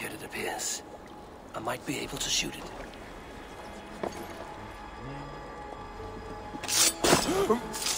Poorly it appears. I might be able to shoot it.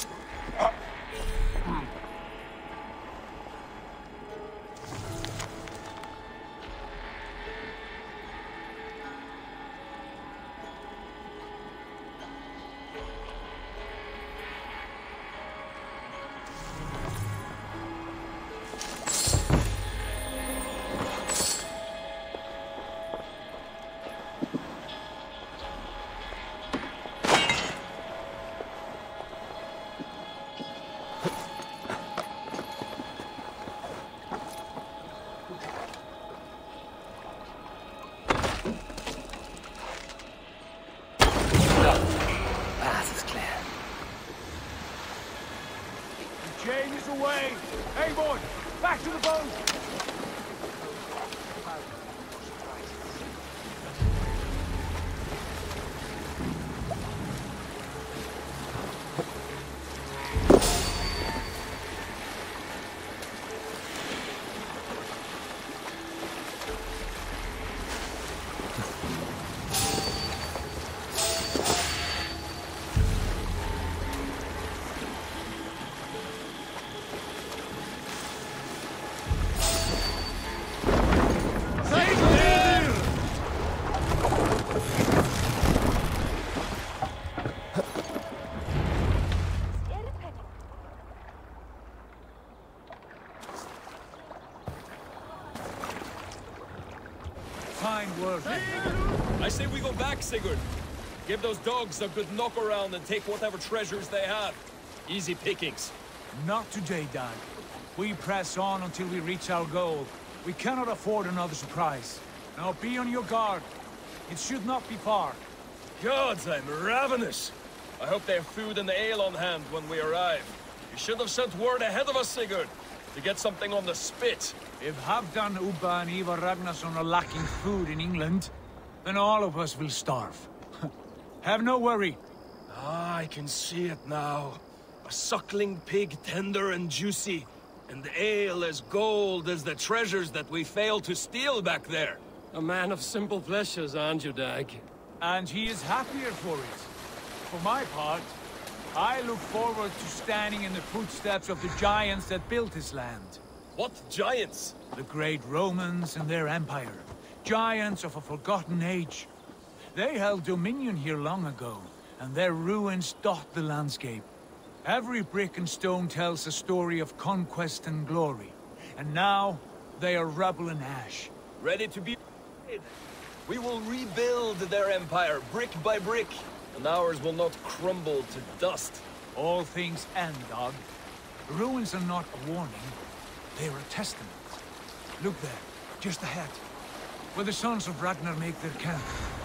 work. I say we go back, Sigurd. Give those dogs a good knock around and take whatever treasures they have. Easy pickings. Not today, Dag. We press on until we reach our goal. We cannot afford another surprise. Now be on your guard. It should not be far. Gods, I'm ravenous. I hope they have food and ale on hand when we arrive. You should have sent word ahead of us, Sigurd, to get something on the spit. If Halfdan, Ubba and Ivar Ragnarsson are lacking food in England, then all of us will starve. Have no worry. Ah, I can see it now. A suckling pig tender and juicy, and ale as gold as the treasures that we failed to steal back there. A man of simple pleasures, aren't you, Dag? And he is happier for it. For my part, I look forward to standing in the footsteps of the giants that built this land. What giants? The great Romans and their empire. Giants of a forgotten age. They held dominion here long ago, and their ruins dot the landscape. Every brick and stone tells a story of conquest and glory. And now, they are rubble and ash. Ready to be... We will rebuild their empire brick by brick, and ours will not crumble to dust. All things end, Dag. Ruins are not a warning. They are a testament. Look there, just ahead. Where the sons of Ragnar make their camp.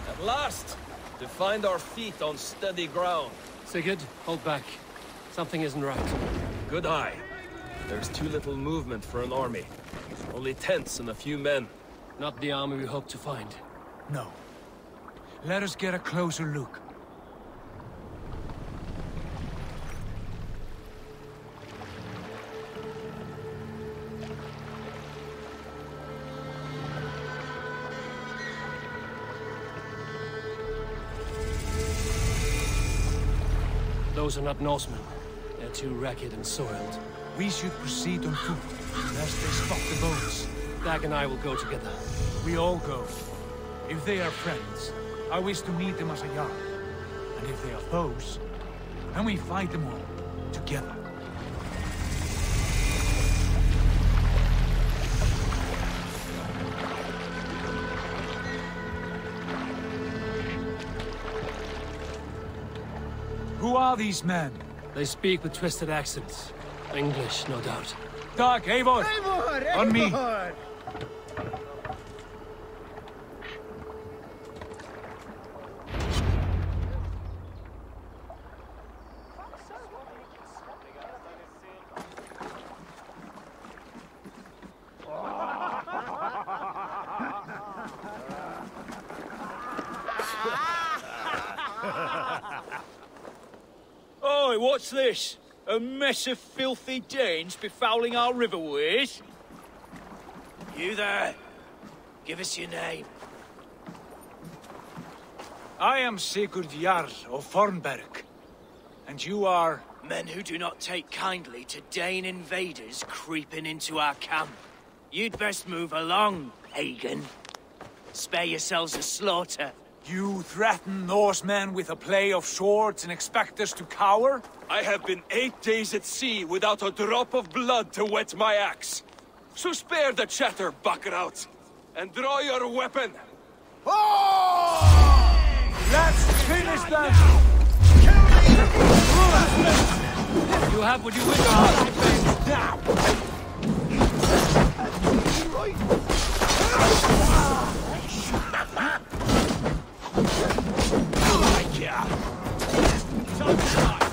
At last, to find our feet on steady ground. Sigurd, hold back. Something isn't right. Good eye. There's too little movement for an army. Only tents and a few men. Not the army we hope to find. No. Let us get a closer look. Those are not Norsemen. They're too ragged and soiled. We should proceed on foot, lest they spot the boats. Dag and I will go together. We all go. If they are friends, I wish to meet them as a Jarl. And if they are foes, then we fight them all, together. Are these men? They speak with twisted accents. English, no doubt. Dag, Eivor! On me! Oi, what's this? A mess of filthy Danes befouling our riverways? You there? Give us your name. I am Sigurd Jarl of Fornburg. And you are... Men who do not take kindly to Dane invaders creeping into our camp. You'd best move along, pagan. Spare yourselves a slaughter. You threaten Norsemen with a play of swords and expect us to cower? I have been eight days at sea without a drop of blood to wet my axe. So spare the chatter, Buckerout, and draw your weapon. Let's finish them! You have what you wish. Filthy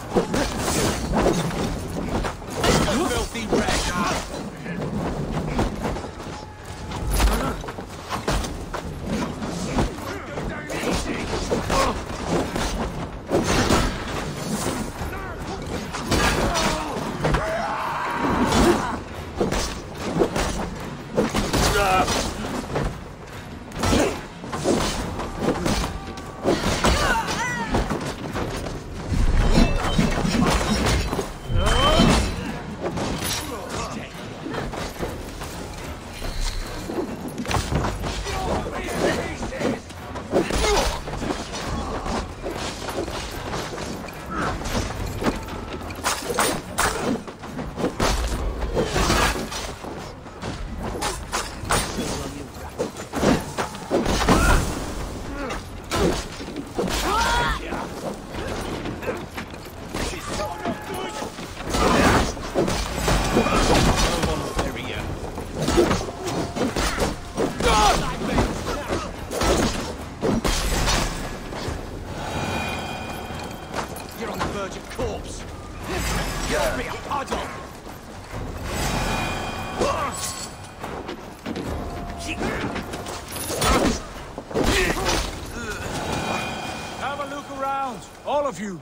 all of you.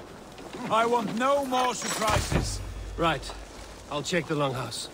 I want no more surprises. Right. I'll check the longhouse.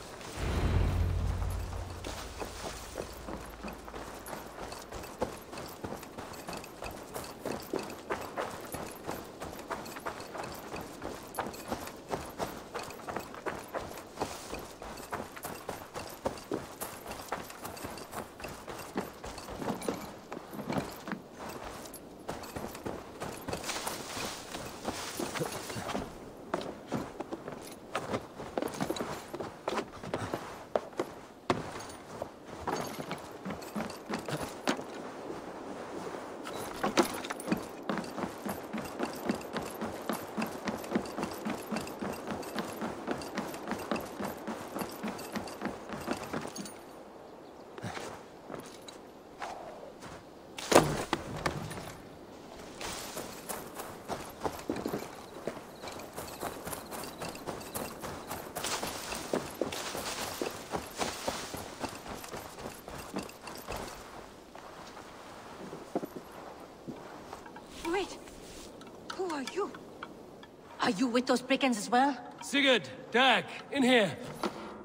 You with those brigands as well? Sigurd, Dag, in here.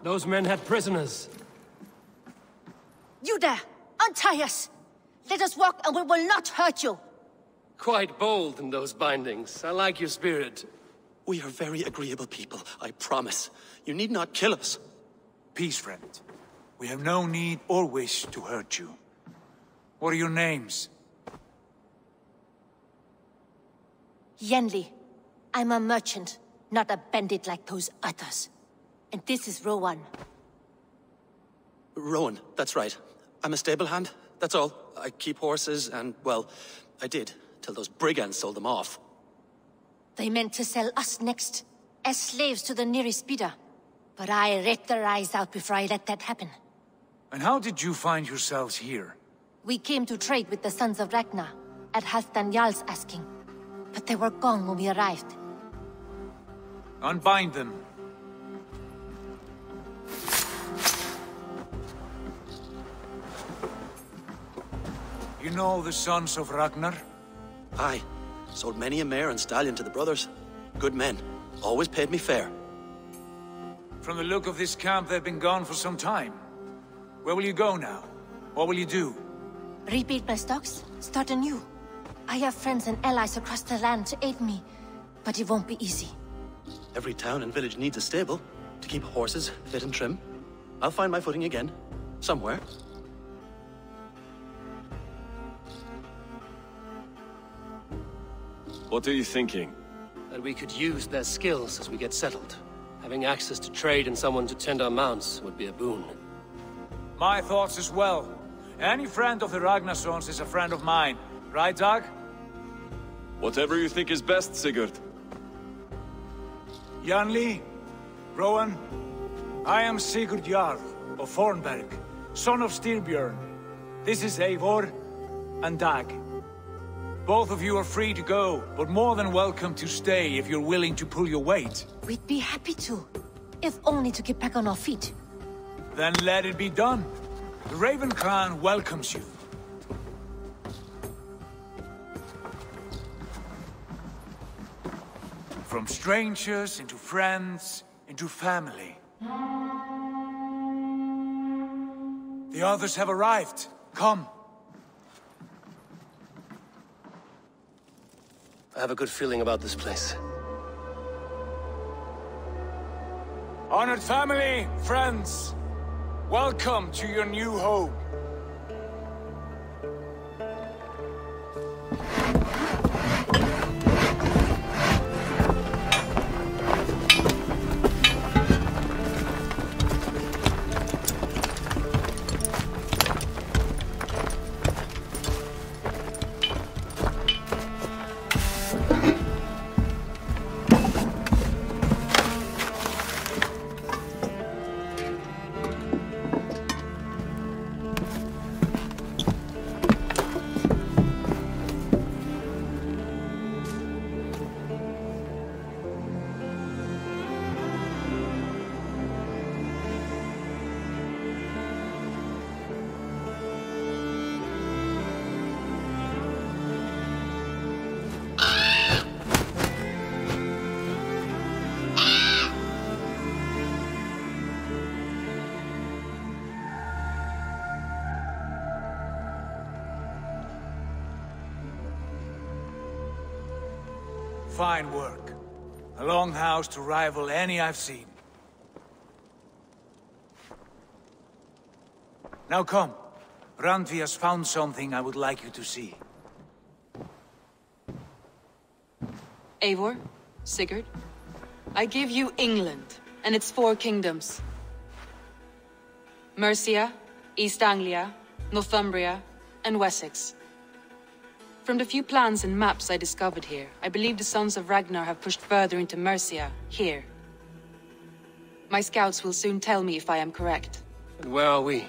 Those men had prisoners. You there! Untie us! Let us walk and we will not hurt you! Quite bold in those bindings. I like your spirit. We are very agreeable people, I promise. You need not kill us. Peace, friend. We have no need or wish to hurt you. What are your names? Yanli. I'm a merchant, not a bandit like those others. And this is Rowan. Rowan, that's right. I'm a stable hand, that's all. I keep horses, and, well, I did, till those brigands sold them off. They meant to sell us next, as slaves to the nearest bidder. But I ripped their eyes out before I let that happen. And how did you find yourselves here? We came to trade with the Sons of Ragnar, at Halfdan Jarl's asking. But they were gone when we arrived. Unbind them. You know the Sons of Ragnar? Aye. Sold many a mare and stallion to the brothers. Good men. Always paid me fair. From the look of this camp, they've been gone for some time. Where will you go now? What will you do? Rebuild my stocks, start anew. I have friends and allies across the land to aid me, but it won't be easy. Every town and village needs a stable to keep horses fit and trim. I'll find my footing again. Somewhere. What are you thinking? That we could use their skills as we get settled. Having access to trade and someone to tend our mounts would be a boon. My thoughts as well. Any friend of the Ragnarsons is a friend of mine. Right, Dag? Whatever you think is best, Sigurd. Yanli, Rowan, I am Sigurd Jarl of Fornburg, son of Styrbjörn. This is Eivor and Dag. Both of you are free to go, but more than welcome to stay if you're willing to pull your weight. We'd be happy to, if only to get back on our feet. Then let it be done. The Raven Clan welcomes you. From strangers into friends, into family. The others have arrived. Come. I have a good feeling about this place. Honored family, friends, welcome to your new home. Fine work. A longhouse to rival any I've seen. Now come. Randvi has found something I would like you to see. Eivor, Sigurd, I give you England and its four kingdoms. Mercia, East Anglia, Northumbria, and Wessex. From the few plans and maps I discovered here, I believe the Sons of Ragnar have pushed further into Mercia, here. My scouts will soon tell me if I am correct. And where are we?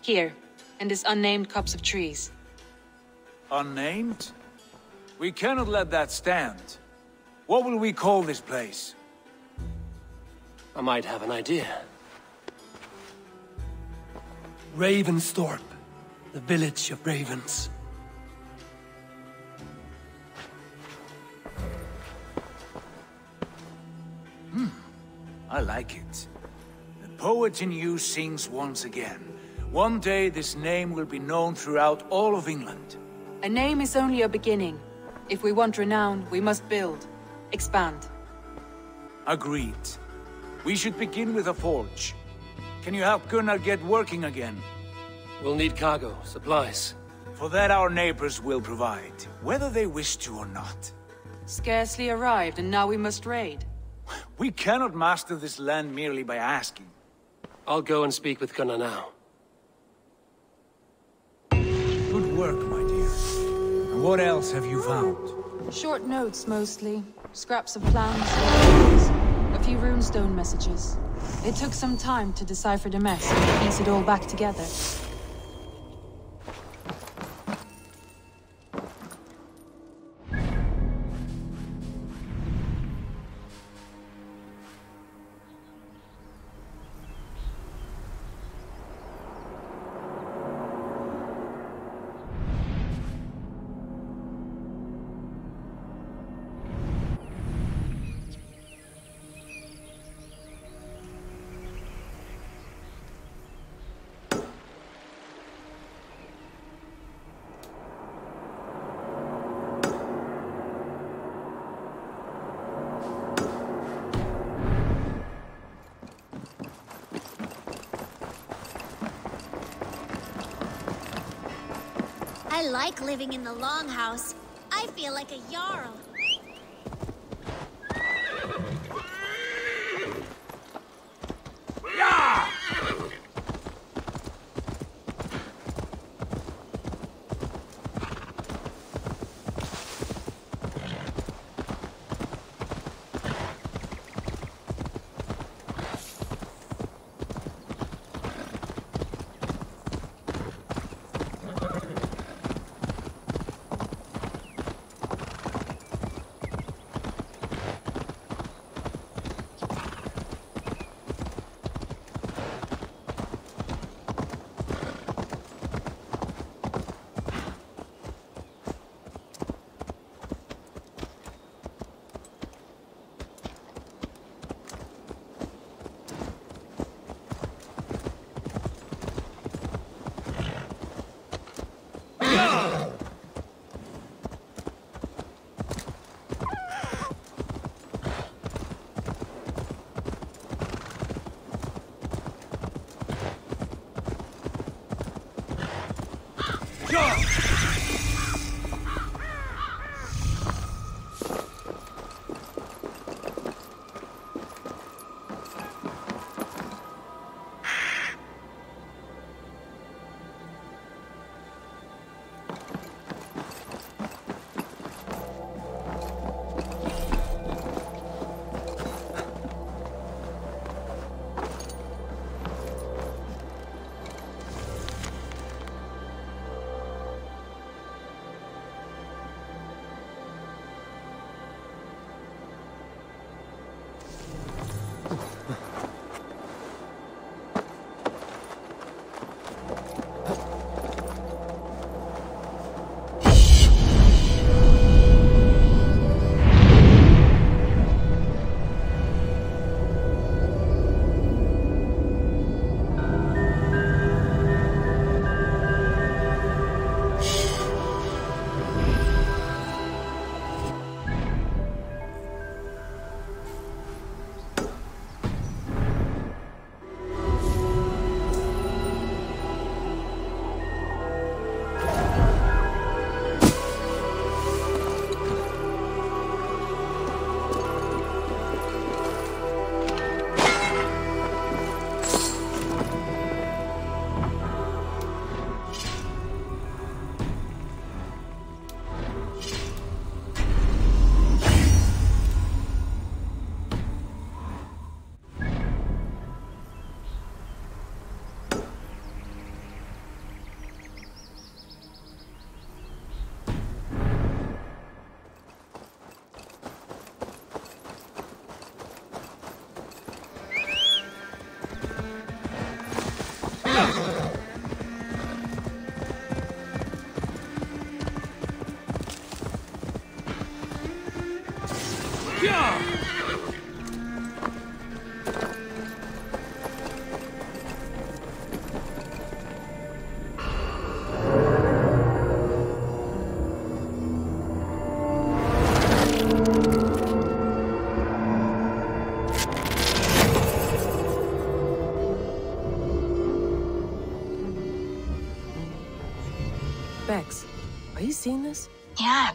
Here, in this unnamed copse of trees. Unnamed? We cannot let that stand. What will we call this place? I might have an idea. Ravensthorpe, the village of ravens. I like it. The poet in you sings once again. One day this name will be known throughout all of England. A name is only a beginning. If we want renown, we must build. Expand. Agreed. We should begin with a forge. Can you help Gunnar get working again? We'll need cargo, supplies. For that our neighbors will provide, whether they wish to or not. Scarcely arrived, and now we must raid. We cannot master this land merely by asking. I'll go and speak with Gunnar now. Good work, my dear. And what else have you found? Short notes, mostly. Scraps of plans, a few runestone messages. It took some time to decipher the mess and piece it all back together. Like living in the longhouse. I feel like a Jarl.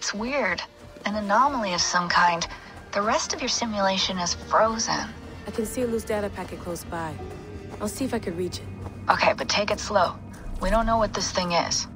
It's weird. An anomaly of some kind. The rest of your simulation is frozen. I can see a loose data packet close by. I'll see if I can reach it. Okay, but take it slow. We don't know what this thing is.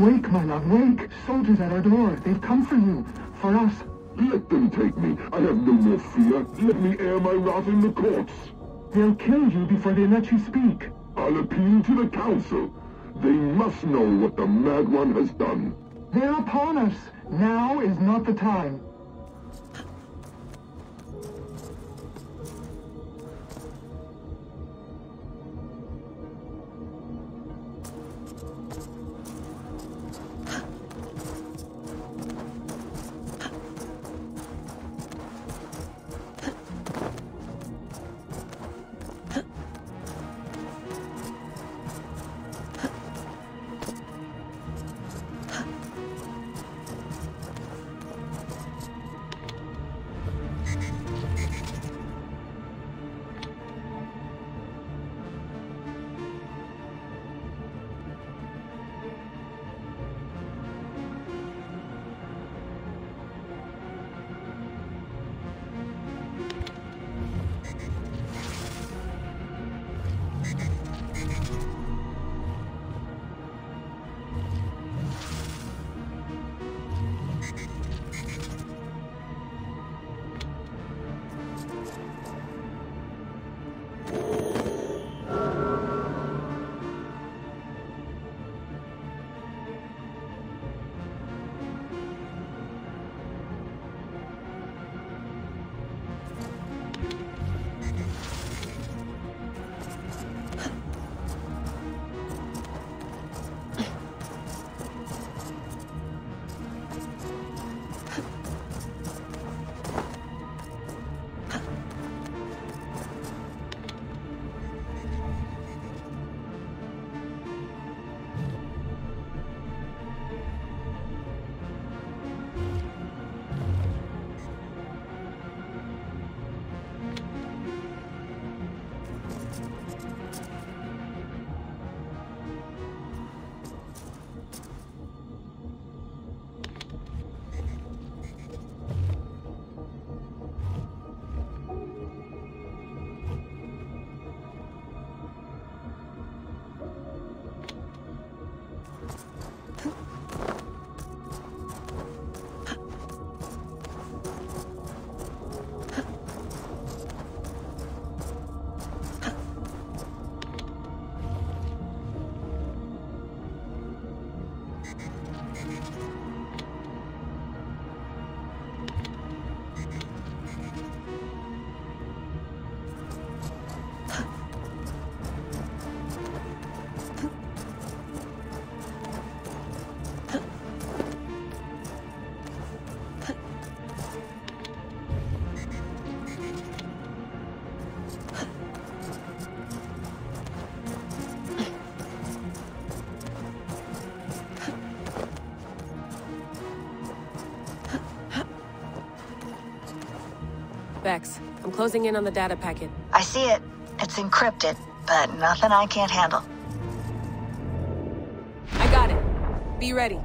Wake, my love, wake! Soldiers at our door. They've come for you. For us. Let them take me. I have no more fear. Let me air my wrath in the courts. They'll kill you before they let you speak. I'll appeal to the council. They must know what the Mad One has done. They're upon us. Now is not the time. Vex, I'm closing in on the data packet. I see it. It's encrypted, but nothing I can't handle. I got it. Be ready.